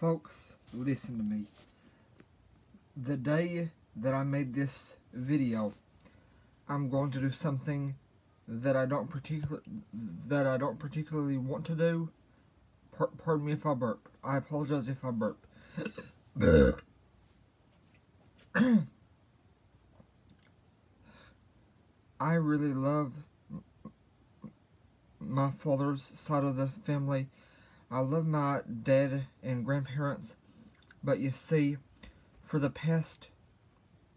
Folks, listen to me. The day that I made this video, I'm going to do something that I don't particular that I don't particularly want to do. Par pardon me if I burp. I apologize if I burp. I really love my father's side of the family. I love my dad and grandparents, but you see, for the past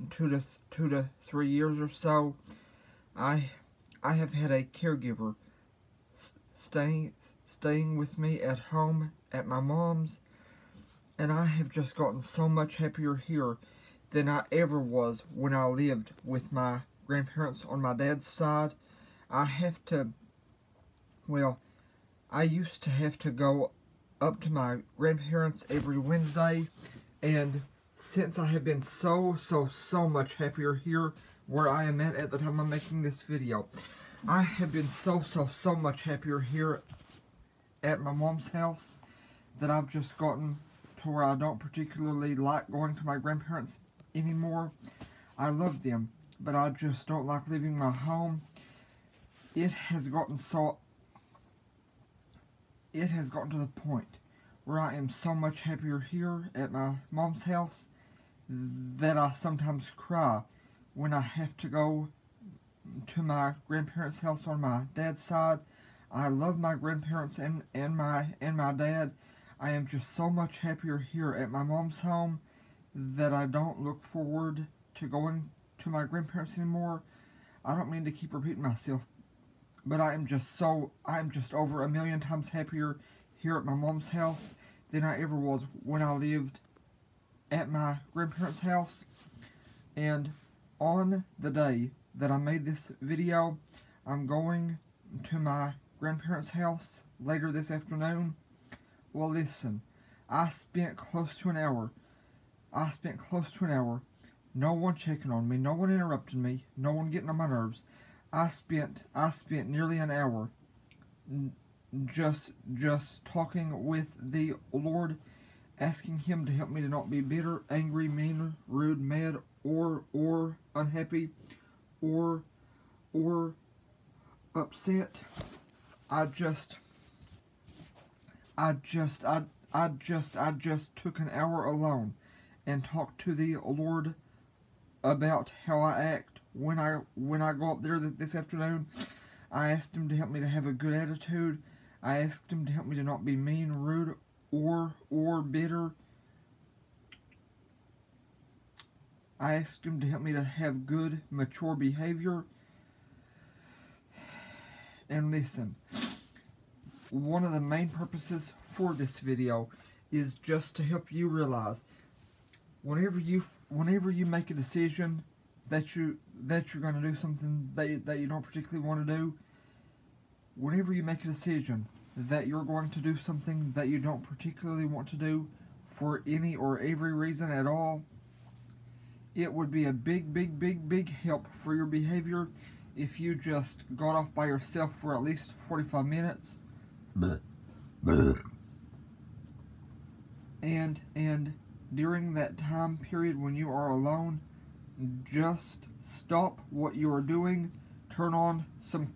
two to two to three years or so, I I have had a caregiver staying staying with me at home at my mom's, and I have just gotten so much happier here than I ever was when I lived with my grandparents on my dad's side. I have to, well, I used to have to go up to my grandparents every Wednesday, and since I have been so, so, so much happier here where I am at at the time I'm making this video, I have been so, so, so much happier here at my mom's house that I've just gotten to where I don't particularly like going to my grandparents anymore. I love them but I just don't like leaving my home. It has gotten so it has gotten to the point where I am so much happier here at my mom's house that I sometimes cry when I have to go to my grandparents' house on my dad's side. I love my grandparents and, and my and my dad. I am just so much happier here at my mom's home that I don't look forward to going to my grandparents anymore. I don't mean to keep repeating myself, but I am just so, I am just over a million times happier here at my mom's house than I ever was when I lived at my grandparents' house. And on the day that I made this video, I'm going to my grandparents' house later this afternoon. Well, listen, I spent close to an hour. I spent close to an hour no one checking on me, no one interrupting me, no one getting on my nerves. I spent I spent nearly an hour just just talking with the Lord, asking him to help me to not be bitter, angry, mean, rude, mad, or or unhappy, or or upset. I just I just I I just I just took an hour alone and talked to the Lord about how I act when I when I go up there this afternoon. I asked him to help me to have a good attitude. I asked him to help me to not be mean, rude, or or bitter. I asked him to help me to have good, mature behavior. And listen, one of the main purposes for this video is just to help you realize whenever you whenever you make a decision that you that you're going to do something that you, that you don't particularly want to do, whenever you make a decision that you're going to do something that you don't particularly want to do for any or every reason at all, it would be a big, big, big, big help for your behavior if you just got off by yourself for at least 45 minutes. And, and, during that time period when you are alone, just stop what you are doing, turn on some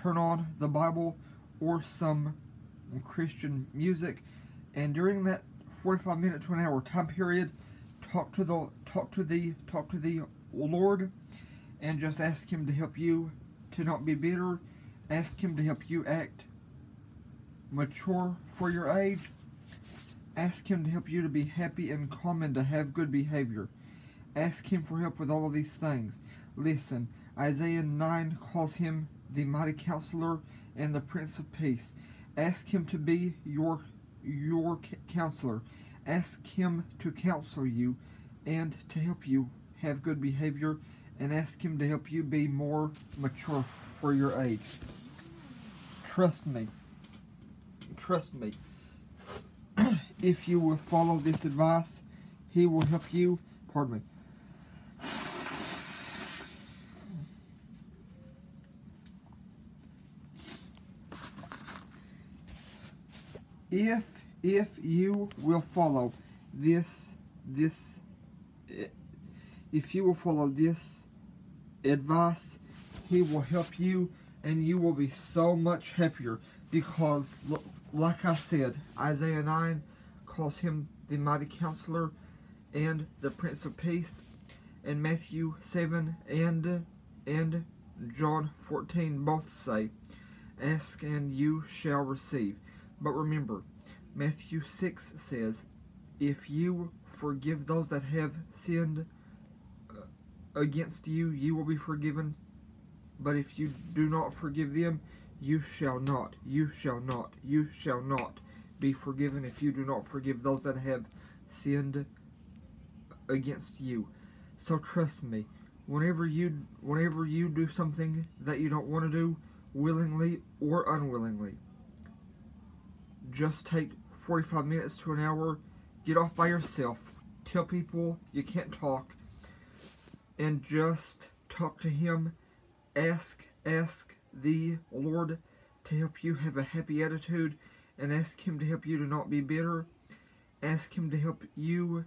turn on the Bible or some Christian music, and during that 45 minute to an hour time period, talk to the talk to the talk to the Lord and just ask him to help you to not be bitter, ask him to help you act mature for your age. Ask Him to help you to be happy and calm and to have good behavior. Ask Him for help with all of these things. Listen, Isaiah 9 calls Him the mighty counselor and the Prince of Peace. Ask Him to be your, your counselor. Ask Him to counsel you and to help you have good behavior and ask Him to help you be more mature for your age. Trust me. Trust me if you will follow this advice, he will help you, pardon me, if if you will follow this this if you will follow this advice he will help you and you will be so much happier because like i said isaiah 9 calls him the mighty counselor and the prince of peace. And matthew 7 and and john 14 both say ask and you shall receive but remember Matthew 6 says, If you forgive those that have sinned uh, against you, you will be forgiven. But if you do not forgive them, you shall not, you shall not, you shall not be forgiven if you do not forgive those that have sinned against you. So trust me, whenever you whenever you do something that you don't want to do, willingly or unwillingly, just take 45 minutes to an hour, get off by yourself, tell people you can't talk, and just talk to Him. Ask, ask the Lord to help you have a happy attitude, and ask Him to help you to not be bitter. Ask Him to help you,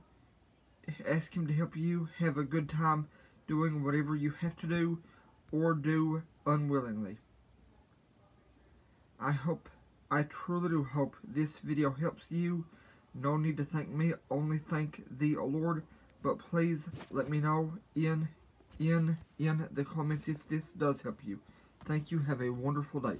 ask Him to help you have a good time doing whatever you have to do or do unwillingly. I hope I truly do hope this video helps you. No need to thank me, only thank the Lord. But please let me know in in in the comments if this does help you. Thank you. Have a wonderful day.